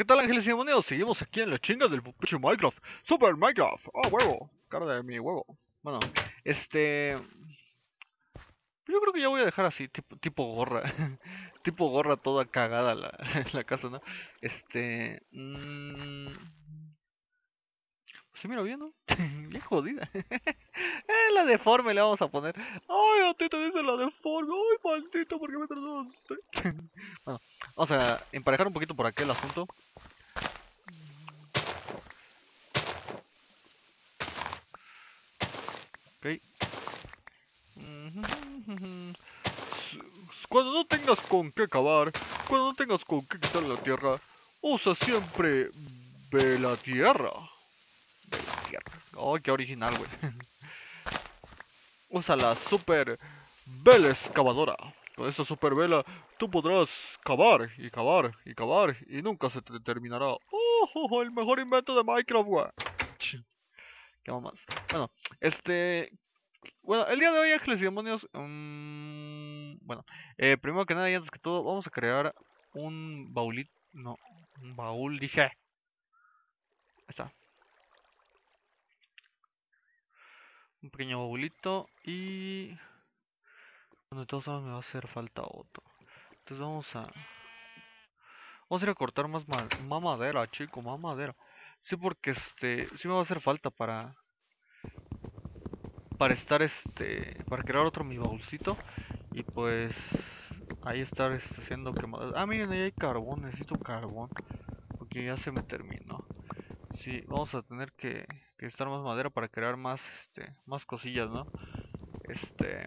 ¿qué tal ángeles y demonios? Seguimos aquí en la chinga del pinche Minecraft. Super Minecraft. Oh, huevo. Cara de mi huevo. Bueno, este... Yo creo que ya voy a dejar así, tipo, tipo gorra. tipo gorra toda cagada la, la casa, ¿no? Este... Mmm... Se mira bien, ¿no? bien jodida. eh, la deforme le vamos a poner. Ay, a ti te dice la deforme. Ay, maldito, ¿por qué me trataste? bueno, vamos a emparejar un poquito por aquí el asunto. Cuando no tengas con qué cavar, cuando no tengas con qué quitar la tierra, usa siempre de la tierra. Oh, qué original, güey. Usa la super vela excavadora. Con esa super vela tú podrás cavar y cavar y cavar y nunca se te terminará. Oh, el mejor invento de Minecraft, güey. ¿Qué más? Bueno, este... Bueno, el día de hoy, Ángeles y Demonios... Um, bueno, eh, primero que nada y antes que todo, vamos a crear un baulito... No, un baúl, dije. Ahí está. un pequeño baulito y bueno, de todos modos me va a hacer falta otro entonces vamos a vamos a ir a cortar más, más madera chico más madera sí porque este sí me va a hacer falta para para estar este para crear otro mi baúlcito y pues ahí estar este, haciendo quemadas ah miren ahí hay carbón necesito carbón porque ya se me terminó. Sí vamos a tener que que estar más madera para crear más este más cosillas no este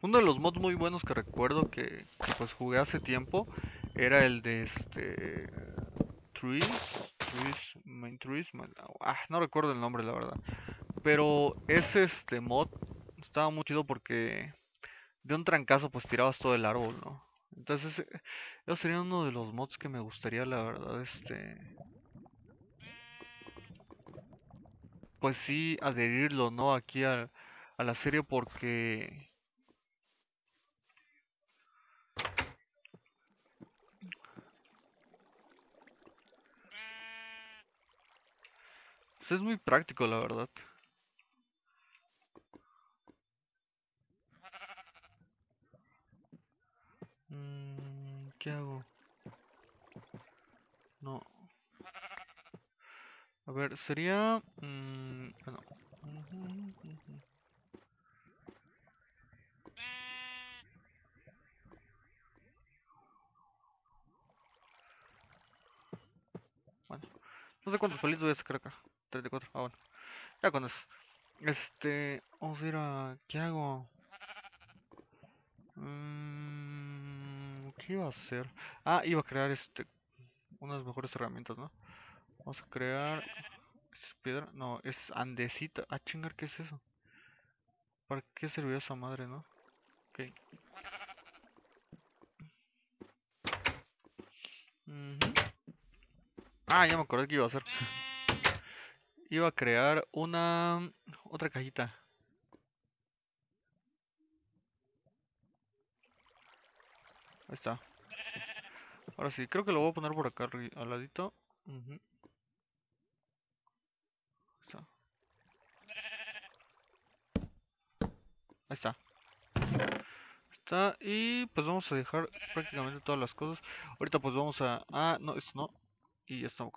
uno de los mods muy buenos que recuerdo que, pues jugué hace tiempo era el de este trees trees main trees ah, no recuerdo el nombre la verdad pero ese este mod estaba muy chido porque de un trancazo pues tirabas todo el árbol no entonces eso sería uno de los mods que me gustaría la verdad este pues sí adherirlo, ¿no? Aquí a, la serie porque... Pues es muy práctico, la verdad. Mm, ¿Qué hago? No. A ver, sería... Mmm, bueno. Bueno, no sé cuántos palitos voy a sacar acá. 34, ah bueno. Ya con eso. Este, vamos a ir a... ¿Qué hago? Mmm, ¿Qué iba a hacer? Ah, iba a crear este... Unas mejores herramientas, ¿no? Vamos a crear... ¿Es piedra? No, es andesita. Ah, chingar, ¿qué es eso? ¿Para qué servirá esa madre, no? Ok. Ah, ya me acordé que iba a hacer. iba a crear una... Otra cajita. Ahí está. Ahora sí, creo que lo voy a poner por acá al ladito. Ahí está. Está. Y pues vamos a dejar prácticamente todas las cosas. Ahorita pues vamos a... Ah, no, esto no. Y ya está. Ok.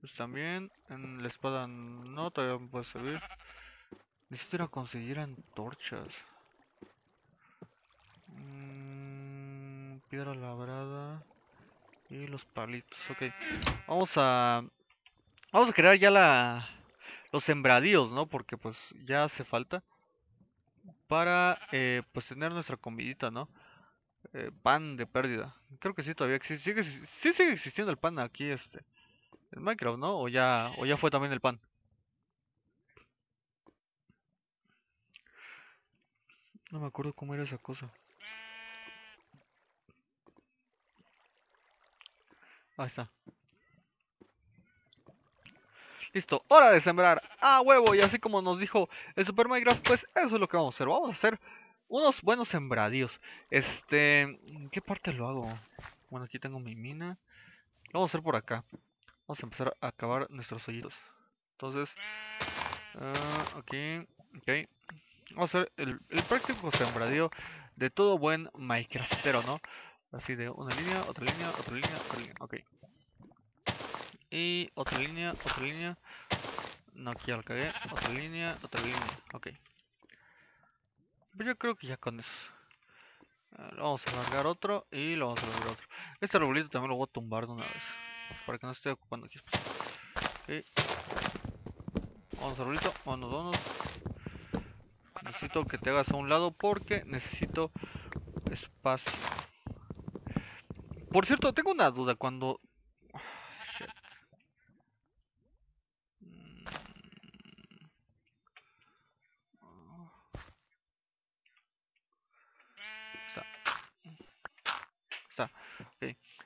Pues también. En la espada no, todavía me puede servir. Necesito ir a conseguir antorchas. Mm, piedra labrada. Y los palitos. Ok. Vamos a... Vamos a crear ya la... Los sembradíos, ¿no? Porque pues ya hace falta para eh, pues tener nuestra comidita, ¿no? Eh, pan de pérdida. Creo que sí todavía existe. Sigue, sí sigue existiendo el pan aquí, este. En Minecraft, ¿no? O ya, o ya fue también el pan. No me acuerdo cómo era esa cosa. Ahí está. Listo, hora de sembrar a huevo. Y así como nos dijo el Super Minecraft, pues eso es lo que vamos a hacer. Vamos a hacer unos buenos sembradíos. Este, ¿en qué parte lo hago? Bueno, aquí tengo mi mina. Lo vamos a hacer por acá. Vamos a empezar a acabar nuestros hoyitos. Entonces, uh, ok, ok. Vamos a hacer el, el práctico sembradío de todo buen Minecraftero, ¿no? Así de una línea, otra línea, otra línea, otra línea, ok. Y otra línea, otra línea. No, aquí ya lo cagué. Otra línea, otra línea, ok. Pues yo creo que ya con eso. vamos a alargar otro y lo vamos a alargar otro. Este arbolito también lo voy a tumbar de una vez. Para que no esté ocupando aquí espacio. Vamos arbolito, vamos, vamos. Necesito que te hagas a un lado porque necesito espacio. Por cierto, tengo una duda. Cuando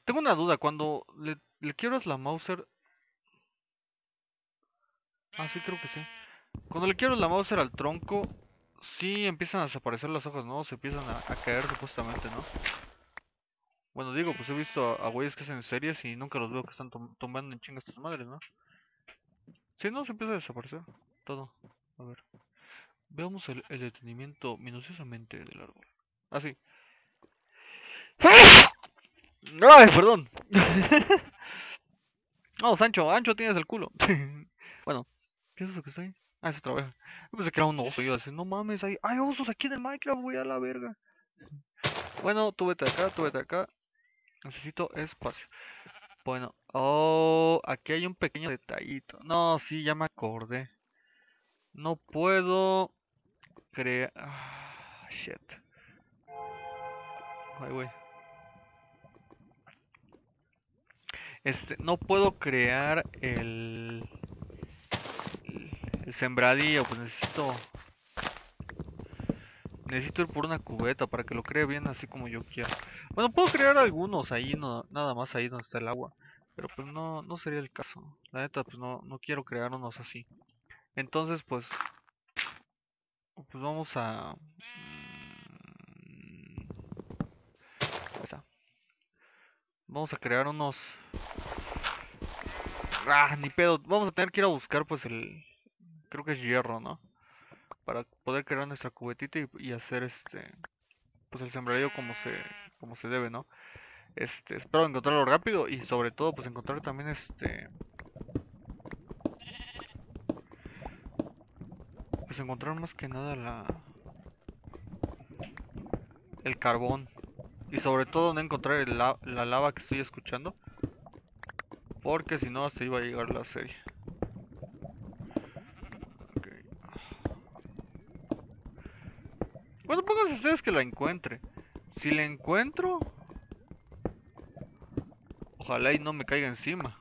Tengo una duda, cuando le, le quiebras la Mauser... Ah, sí, creo que sí. Cuando le quiebras la Mauser al tronco, sí empiezan a desaparecer las hojas, ¿no? Se empiezan a, caer supuestamente, ¿no? Bueno, digo, pues he visto a, güeyes que hacen series y nunca los veo que están tomando en chingas tus madres, ¿no? Sí, no, se empieza a desaparecer todo. A ver. Veamos el, el detenimiento minuciosamente del árbol. Ah, sí. Ay, perdón. no, Sancho, ancho tienes el culo. bueno, ¿qué es eso que está ahí? Ah, es otra vez. Yo pensé que era un oso. Yo decía, no mames, hay, hay osos aquí en el Minecraft, voy a la verga. Bueno, tú vete acá, tú vete acá. Necesito espacio. Bueno, oh, aquí hay un pequeño detallito. No, sí, ya me acordé. No puedo crear. Ah, shit. Ay, güey. Este, no puedo crear el, el sembradío, pues necesito necesito ir por una cubeta para que lo cree bien así como yo quiero. Bueno, puedo crear algunos ahí, no, nada más ahí donde está el agua, pero pues no, no sería el caso. La neta, pues no, no quiero crear unos así. Entonces, pues, pues vamos a... Mm, vamos a crear unos Ah, ni pedo. Vamos a tener que ir a buscar pues el... Creo que es hierro, ¿no? Para poder crear nuestra cubetita y, hacer este... Pues el sembradío como se, como se debe, ¿no? Este, espero encontrarlo rápido y sobre todo pues encontrar también este... Pues encontrar más que nada la... El carbón. Y sobre todo no encontrar la lava que estoy escuchando. Porque si no, se iba a llegar la serie. Okay. Bueno, pónganse ustedes que la encuentre. Si la encuentro... Ojalá y no me caiga encima.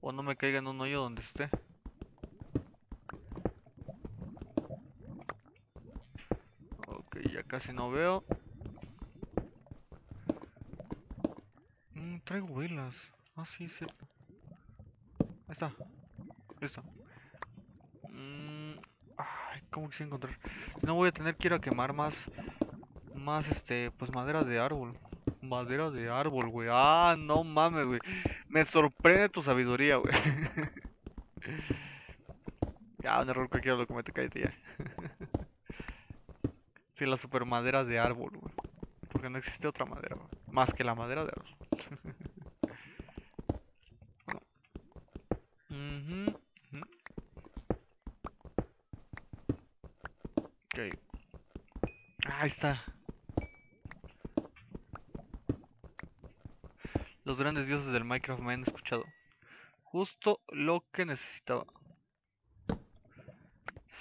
O no me caiga en un hoyo donde esté. Ok, ya casi no veo. Mm, traigo velas. Ah, sí, cierto. Ahí está. Listo. Mm, ay, ¿cómo quisiera encontrar? No voy a tener que ir a quemar más. Más, este, pues madera de árbol. Madera de árbol, güey. Ah, no mames, güey. Me sorprende tu sabiduría, güey. ya, un error cualquiera lo comete, cállate ya. sí, la super madera de árbol, güey. Porque no existe otra madera, güey. Más que la madera de árbol. Ahí está. Los grandes dioses del Minecraft me han escuchado. Justo lo que necesitaba.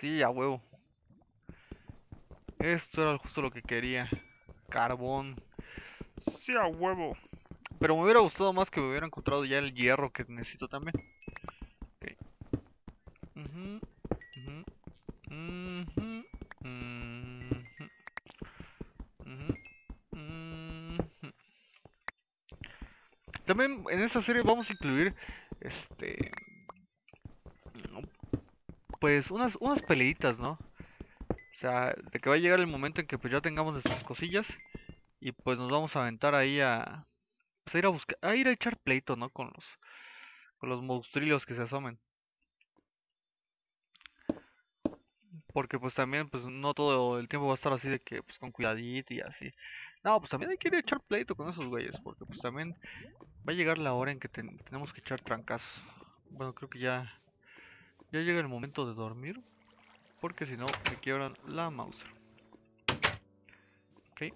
Sí, a huevo. Esto era justo lo que quería. Carbón. Sí, a huevo. Pero me hubiera gustado más que me hubiera encontrado ya el hierro que necesito también. También en esta serie vamos a incluir este pues unas unas peleitas, ¿no? O sea, de que va a llegar el momento en que pues ya tengamos nuestras cosillas Y pues nos vamos a aventar ahí a, pues a ir a buscar, a ir a echar pleito, ¿no? Con los, con los monstrillos que se asomen. Porque pues también, pues no todo el tiempo va a estar así de que, pues con cuidadito y así. No, pues también hay que ir a echar pleito con esos güeyes, porque pues también va a llegar la hora en que tenemos que echar trancas. Bueno, creo que ya, ya llega el momento de dormir, porque si no me quiebran la mouse. Ok.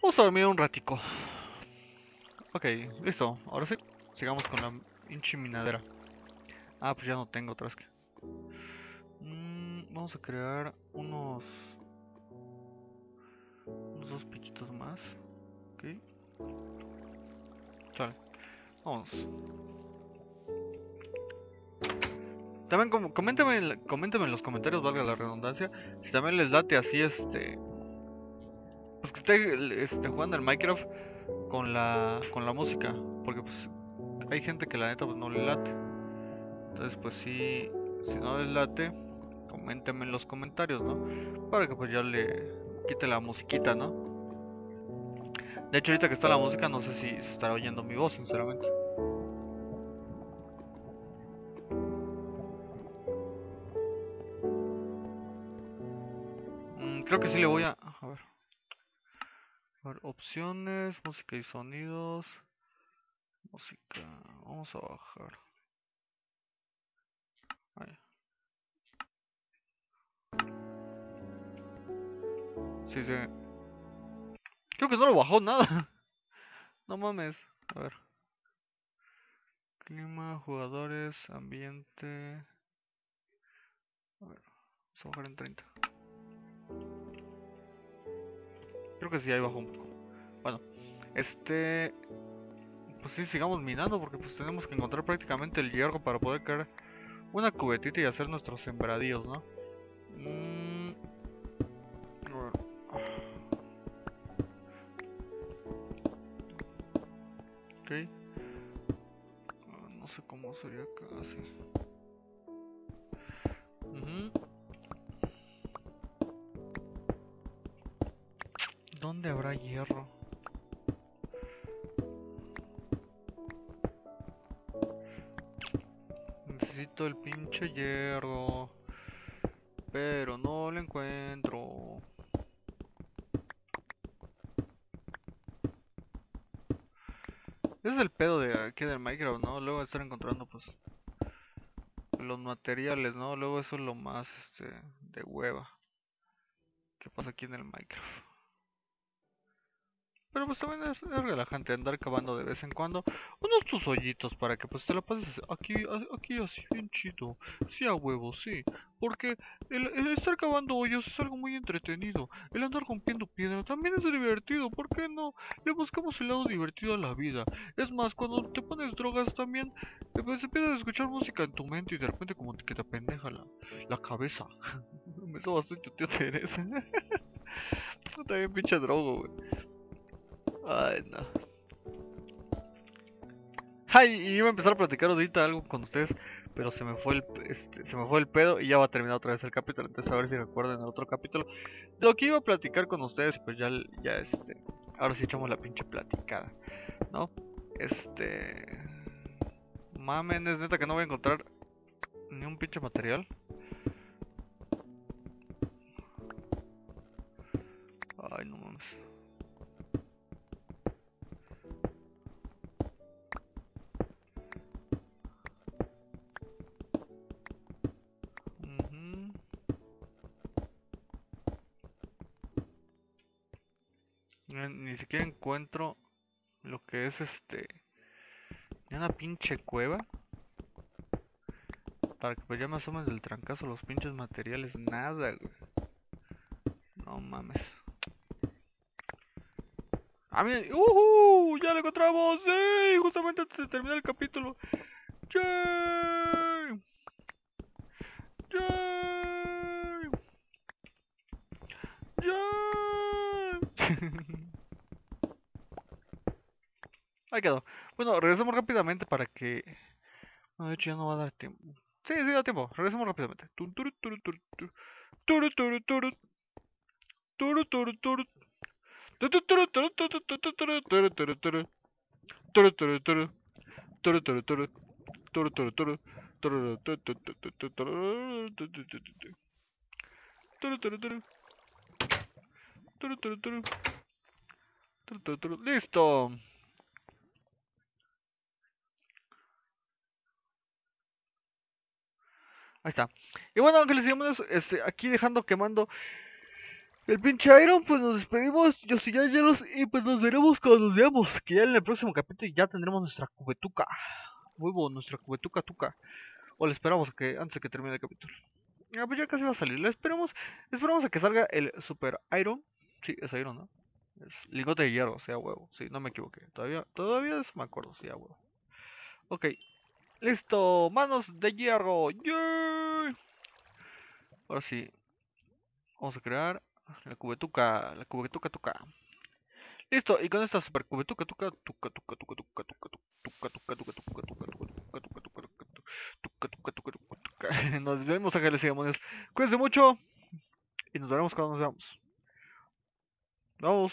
Vamos a dormir un ratico. Ok, listo. Ahora sí, sigamos con la hinchiminadera. Ah, pues ya no tengo que... Vamos a crear unos... Unos dos piquitos más. Ok. Sale. Vamos. También com coméntame, coméntame en los comentarios, valga la redundancia, si también les late así este... Pues que esté este, jugando el Minecraft con la, con la música. Porque pues hay gente que la neta pues no le late. Entonces pues si, si no les late, coméntenme en los comentarios, ¿no? Para que pues ya le quite la musiquita, ¿no? De hecho ahorita que está la música no sé si se estará oyendo mi voz, sinceramente. Mm, creo que sí le voy a... A ver. A ver, opciones, música y sonidos. Música. Vamos a bajar. Creo que no lo bajó nada. No mames. A ver. Clima, jugadores, ambiente. A ver. Vamos a bajar en 30. Creo que sí, ahí bajó un poco. Bueno. Este... Pues sí, sigamos minando porque pues tenemos que encontrar prácticamente el hierro para poder caer una cubetita y hacer nuestros sembradíos, ¿no? Mm, no sería acá, así. ¿Dónde habrá hierro? Necesito el pinche hierro. Pero no lo encuentro. Ese es el pedo de aquí del Minecraft, ¿no? Luego estar encontrando pues los materiales, ¿no? Luego eso es lo más este de hueva que pasa aquí en el Minecraft. Pero pues también es, relajante andar cavando de vez en cuando unos tus hoyitos para que pues te la pases aquí, aquí así bien chido. Sí a huevo, sí. Porque el, estar cavando hoyos es algo muy entretenido. El andar rompiendo piedra también es divertido. ¿Por qué no? Le buscamos el lado divertido a la vida. Es más, cuando te pones drogas también, pues empiezas a escuchar música en tu mente y de repente como que te pendeja la, la cabeza. Me hizo bastante tío Teresa. también pinche drogo, güey. Ay, no. Ay, iba a empezar a platicar ahorita algo con ustedes, pero se me fue el este, se me fue el pedo y ya va a terminar otra vez el capítulo, entonces a ver si recuerdan el otro capítulo. De lo que iba a platicar con ustedes, pues ya ya este, ahora sí echamos la pinche platicada, ¿no? Este mamen, es neta que no voy a encontrar ni un pinche material. Ni siquiera encuentro lo que es este una pinche cueva para que pues ya me asomen del trancazo los pinches materiales nada güey no mames ¡Ah, mira! ¡Uh! ¡Ya lo encontramos! ¡Sí! Justamente antes de terminar el capítulo. ¡Yay! ¡Yay! ¡Yay! Ahí quedó. Bueno, regresemos rápidamente para que... No, de hecho ya no va a dar tiempo. Sí, sí da tiempo. Regresemos rápidamente. Turu, turu, turu, turu, turu, turu. Turu, turu, turu. Turu, turu, turu. Turu, turu, turu. Turu, tu, tu, tu, tu, tu, turu, tu, tu, tu, tu, tu. Turu, turu, turu. Turu, turu, turu. Turu, turu, turu. Listo. Ahí está. Y bueno, ángeles y demonios, este, aquí dejando quemando el pinche Iron, pues nos despedimos. Yo soy Angelos y pues nos veremos cuando nos veamos. Que ya en el próximo capítulo ya tendremos nuestra cubetuca. Huevo, nuestra cubetuca tuca. O le esperamos a que antes de que termine el capítulo. Ah, pues ya casi va a salir. Le esperamos, esperamos a que salga el Super Iron. Sí, es Iron, ¿no? Es lingote de hierro, sea huevo. Sí, no me equivoqué. Todavía, todavía eso me acuerdo, sí, a huevo. Ok. Listo, manos de hierro. ¡Yay! Ahora sí. Vamos a crear la cubetuca, la cubetuca tuca. Listo, y con esta super cubetuca tuca tuca tuca tuca tuca tuca tuca tuca tuca tuca tuca tuca tuca tuca tuca tuca tuca Nos vemos ángeles y demonios. Cuídense mucho y nos veremos cuando nos veamos. Vamos.